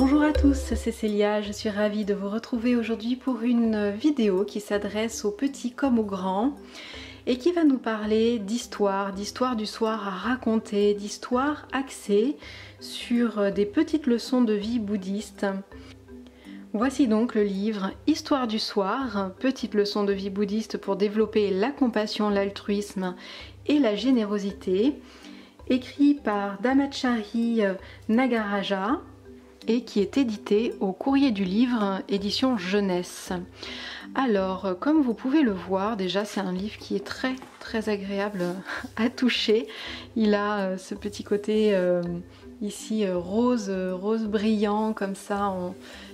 Bonjour à tous, c'est Cécilia, je suis ravie de vous retrouver aujourd'hui pour une vidéo qui s'adresse aux petits comme aux grands et qui va nous parler d'histoire, d'histoire du soir à raconter, d'histoire axée sur des petites leçons de vie bouddhiste. Voici donc le livre Histoire du soir, petites leçons de vie bouddhiste pour développer la compassion, l'altruisme et la générosité, écrit par Damachari Nagaraja qui est édité au courrier du livre édition jeunesse. Alors, comme vous pouvez le voir, déjà c'est un livre qui est très très agréable à toucher. Il a euh, ce petit côté euh, ici euh, rose, rose brillant comme ça.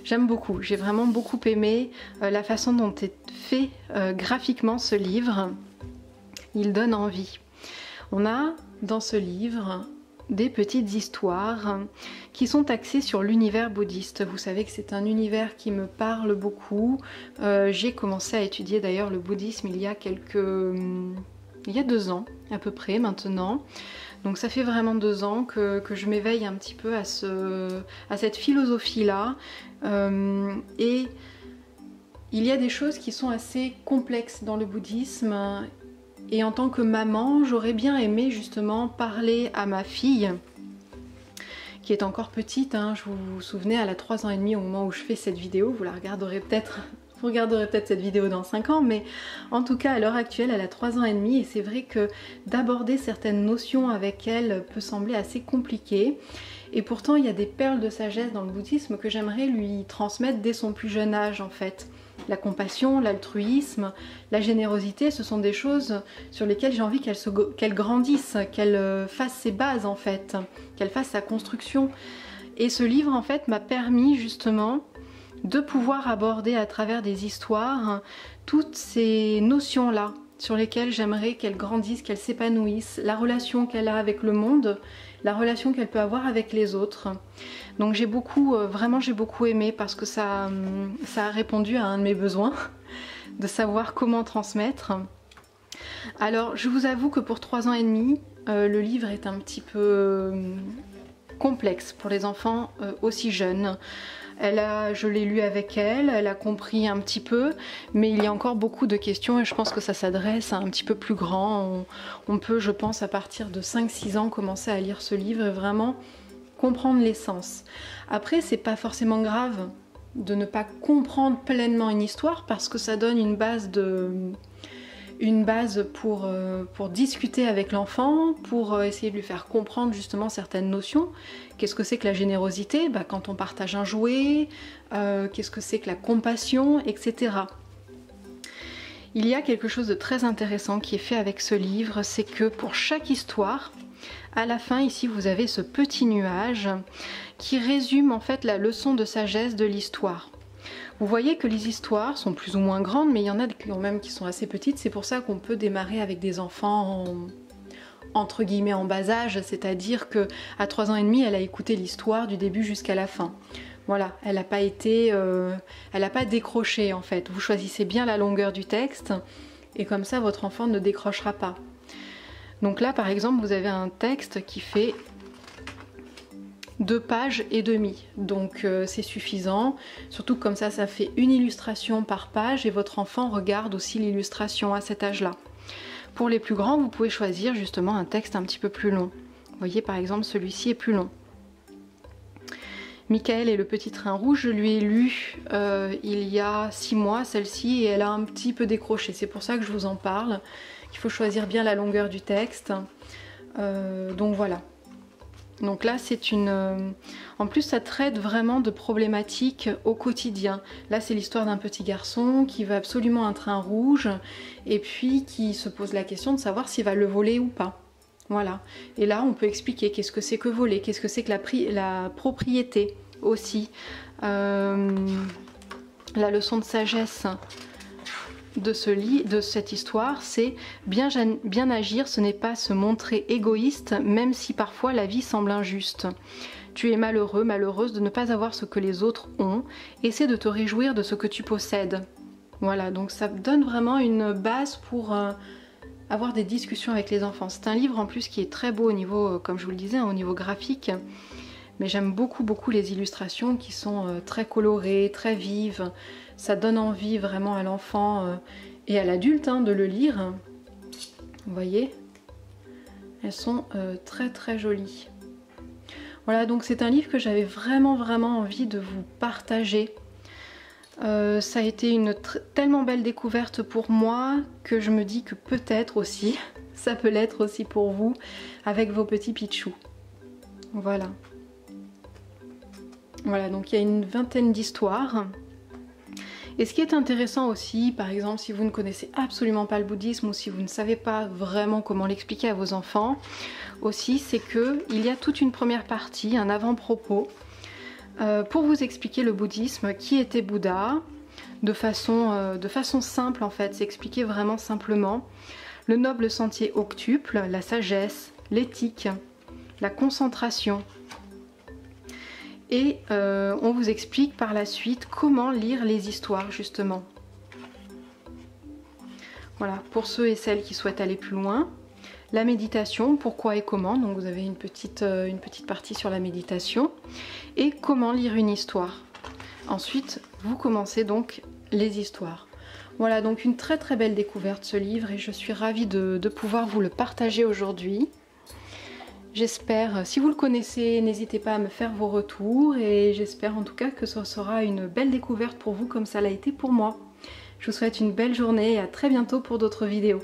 J'aime beaucoup, j'ai vraiment beaucoup aimé la façon dont est fait graphiquement ce livre. Il donne envie. On a dans ce livre des petites histoires qui sont axées sur l'univers bouddhiste. Vous savez que c'est un univers qui me parle beaucoup. Euh, j'ai commencé à étudier d'ailleurs le bouddhisme il y a quelques... il y a deux ans à peu près maintenant. Donc ça fait vraiment deux ans que, je m'éveille un petit peu à, ce, à cette philosophie-là. Euh, et il y a des choses qui sont assez complexes dans le bouddhisme et en tant que maman, j'aurais bien aimé justement parler à ma fille, qui est encore petite, hein, je vous vous souvenez, elle a 3 ans et demi au moment où je fais cette vidéo, vous la regarderez peut-être vous regarderez peut-être cette vidéo dans 5 ans, mais en tout cas à l'heure actuelle elle a 3 ans et demi et c'est vrai que d'aborder certaines notions avec elle peut sembler assez compliqué. Et pourtant il y a des perles de sagesse dans le bouddhisme que j'aimerais lui transmettre dès son plus jeune âge en fait la compassion, l'altruisme, la générosité, ce sont des choses sur lesquelles j'ai envie qu'elle grandisse, qu'elle euh, fasse ses bases en fait, qu'elle fasse sa construction. Et ce livre en fait m'a permis justement de pouvoir aborder à travers des histoires toutes ces notions-là sur lesquelles j'aimerais qu'elle grandisse, qu'elle s'épanouisse, la relation qu'elle a avec le monde, la relation qu'elle peut avoir avec les autres. Donc j'ai beaucoup, euh, vraiment j'ai beaucoup aimé parce que ça, hum, ça a répondu à un de mes besoins, de savoir comment transmettre. Alors je vous avoue que pour 3 ans et demi, euh, le livre est un petit peu hum, complexe pour les enfants euh, aussi jeunes. Elle a, je l'ai lu avec elle, elle a compris un petit peu, mais il y a encore beaucoup de questions et je pense que ça s'adresse à un petit peu plus grand. On, peut, je pense, à partir de 5-6 ans commencer à lire ce livre et vraiment comprendre l'essence. Après, c'est pas forcément grave de ne pas comprendre pleinement une histoire parce que ça donne une base de une base pour, euh, pour discuter avec l'enfant, pour euh, essayer de lui faire comprendre justement certaines notions. Qu'est-ce que c'est que la générosité? Bah, Quand on partage un jouet, euh, qu'est-ce que c'est que la compassion, etc. Il y a quelque chose de très intéressant qui est fait avec ce livre, c'est que pour chaque histoire, à la fin ici vous avez ce petit nuage qui résume en fait la leçon de sagesse de l'histoire. Vous voyez que les histoires sont plus ou moins grandes, mais il y en a quand même qui sont assez petites. C'est pour ça qu'on peut démarrer avec des enfants entre guillemets en bas âge, c'est-à-dire que à 3 ans et demi, elle a écouté l'histoire du début jusqu'à la fin. Voilà, elle n'a pas été, euh, elle n'a pas décroché en fait. Vous choisissez bien la longueur du texte et comme ça votre enfant ne décrochera pas. Donc là par exemple vous avez un texte qui fait deux pages et demi donc euh, c'est suffisant surtout comme ça ça fait une illustration par page et votre enfant regarde aussi l'illustration à cet âge là pour les plus grands vous pouvez choisir justement un texte un petit peu plus long vous voyez par exemple celui-ci est plus long Michael et le petit train rouge, je lui ai lu euh, il y a six mois celle-ci et elle a un petit peu décroché. C'est pour ça que je vous en parle. Il faut choisir bien la longueur du texte. Euh, donc voilà, donc là, c'est une... Euh, en plus, ça traite vraiment de problématiques au quotidien. Là, c'est l'histoire d'un petit garçon qui veut absolument un train rouge et puis qui se pose la question de savoir s'il va le voler ou pas. Voilà. Et là, on peut expliquer qu'est-ce que c'est que voler, qu'est-ce que c'est que la, propriété aussi. Euh, la leçon de sagesse de, ce lit, de cette histoire, c'est bien, bien agir, ce n'est pas se montrer égoïste, même si parfois la vie semble injuste. Tu es malheureux, malheureuse de ne pas avoir ce que les autres ont. Essaie de te réjouir de ce que tu possèdes. Voilà, donc ça donne vraiment une base pour euh, avoir des discussions avec les enfants. C'est un livre en plus qui est très beau au niveau, euh, comme je vous le disais, hein, au niveau graphique. Mais j'aime beaucoup beaucoup les illustrations qui sont euh, très colorées, très vives. Ça donne envie vraiment à l'enfant euh, et à l'adulte hein, de le lire. Vous voyez? Elles sont euh, très très jolies. Voilà, donc c'est un livre que j'avais vraiment vraiment envie de vous partager. ça a été une tellement belle découverte pour moi que je me dis que peut-être aussi, ça peut l'être aussi pour vous avec vos petits pitchous. Voilà. Voilà, donc il y a une vingtaine d'histoires. Et ce qui est intéressant aussi, par exemple, si vous ne connaissez absolument pas le bouddhisme ou si vous ne savez pas vraiment comment l'expliquer à vos enfants, aussi, c'est que il y a toute une première partie, un avant-propos, euh, pour vous expliquer le bouddhisme, qui était Bouddha, de façon, euh, simple en fait, c'est expliqué vraiment simplement. Le noble sentier octuple, la sagesse, l'éthique, la concentration, et euh, on vous explique par la suite comment lire les histoires justement. Voilà, pour ceux et celles qui souhaitent aller plus loin, la méditation, pourquoi et comment, donc vous avez une petite, euh, une petite partie sur la méditation, et comment lire une histoire? Ensuite, vous commencez donc les histoires. Voilà donc une très très belle découverte ce livre et je suis ravie de pouvoir vous le partager aujourd'hui. J'espère, si vous le connaissez, n'hésitez pas à me faire vos retours et j'espère en tout cas que ce sera une belle découverte pour vous comme ça l'a été pour moi. Je vous souhaite une belle journée et à très bientôt pour d'autres vidéos.